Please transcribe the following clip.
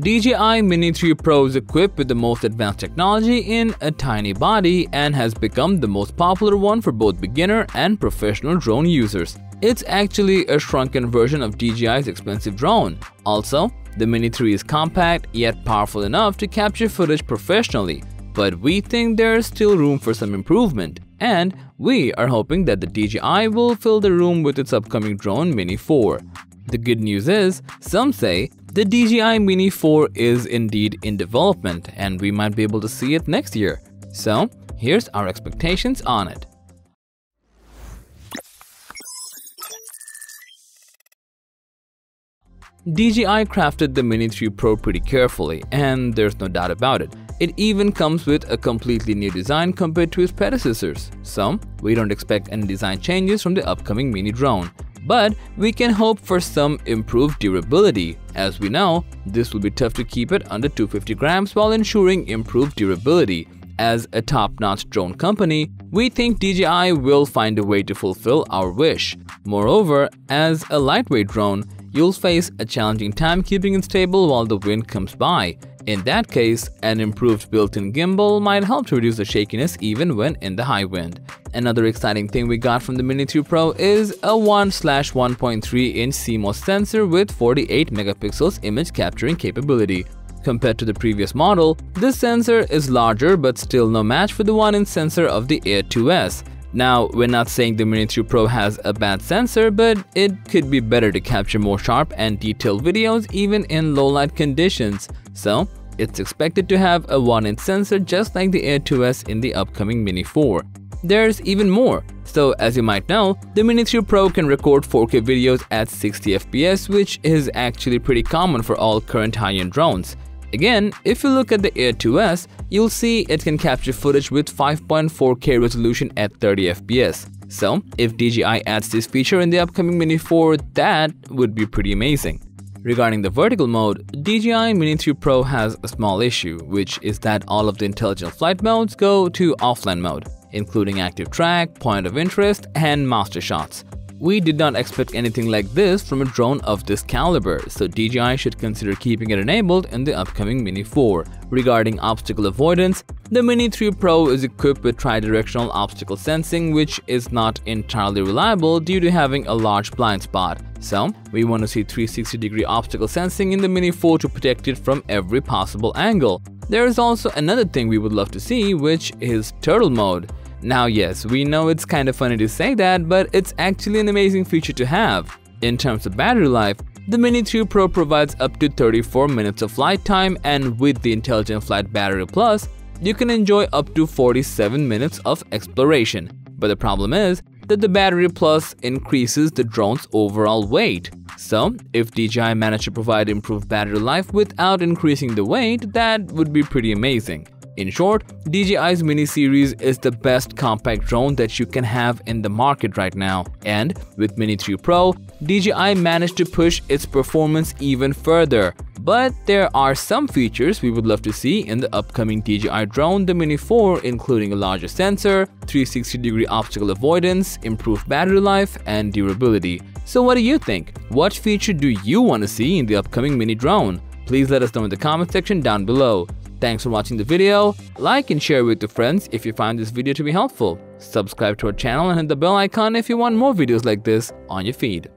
DJI Mini 3 Pro is equipped with the most advanced technology in a tiny body and has become the most popular one for both beginner and professional drone users. It's actually a shrunken version of DJI's expensive drone. Also, the Mini 3 is compact yet powerful enough to capture footage professionally, but we think there's still room for some improvement. And we are hoping that the DJI will fill the room with its upcoming drone Mini 4. The good news is, some say the DJI Mini 4 is indeed in development and we might be able to see it next year. So, here's our expectations on it. DJI crafted the Mini 3 Pro pretty carefully, and there's no doubt about it. It even comes with a completely new design compared to its predecessors. So, we don't expect any design changes from the upcoming Mini drone. But we can hope for some improved durability. As we know, this will be tough to keep it under 250 grams while ensuring improved durability. As a top-notch drone company, we think DJI will find a way to fulfill our wish. Moreover, as a lightweight drone, you'll face a challenging time keeping it stable while the wind comes by. In that case, an improved built-in gimbal might help to reduce the shakiness even when in the high wind. Another exciting thing we got from the Mini 2 Pro is a 1-1.3 inch CMOS sensor with 48 megapixels image capturing capability. Compared to the previous model, this sensor is larger but still no match for the 1-inch sensor of the Air 2S. Now, we're not saying the Mini 2 Pro has a bad sensor, but it could be better to capture more sharp and detailed videos even in low light conditions. So, it's expected to have a 1-inch sensor just like the Air 2S in the upcoming Mini 4. There's even more. So as you might know, the Mini 3 Pro can record 4K videos at 60 FPS which is actually pretty common for all current high-end drones. Again, if you look at the Air 2S, you'll see it can capture footage with 5.4K resolution at 30 FPS. So, if DJI adds this feature in the upcoming Mini 4, that would be pretty amazing. Regarding the vertical mode, DJI Mini 3 Pro has a small issue, which is that all of the intelligent flight modes go to offline mode, including active track, point of interest, and master shots. We did not expect anything like this from a drone of this caliber, so DJI should consider keeping it enabled in the upcoming Mini 4. Regarding obstacle avoidance, the Mini 3 Pro is equipped with tri-directional obstacle sensing which is not entirely reliable due to having a large blind spot. So, we want to see 360 degree obstacle sensing in the Mini 4 to protect it from every possible angle. There is also another thing we would love to see which is turtle mode. Now yes, we know it's kind of funny to say that, but it's actually an amazing feature to have. In terms of battery life, the Mini 3 Pro provides up to 34 minutes of flight time and with the Intelligent Flight Battery Plus, you can enjoy up to 47 minutes of exploration. But the problem is that the Battery Plus increases the drone's overall weight. So, if DJI managed to provide improved battery life without increasing the weight, that would be pretty amazing. In short, DJI's Mini series is the best compact drone that you can have in the market right now. And with Mini 3 Pro, DJI managed to push its performance even further. But there are some features we would love to see in the upcoming DJI drone, the Mini 4, including a larger sensor, 360 degree obstacle avoidance, improved battery life, and durability. So what do you think? What feature do you want to see in the upcoming Mini drone? Please let us know in the comment section down below. Thanks for watching the video, like and share with your friends if you find this video to be helpful. Subscribe to our channel and hit the bell icon if you want more videos like this on your feed.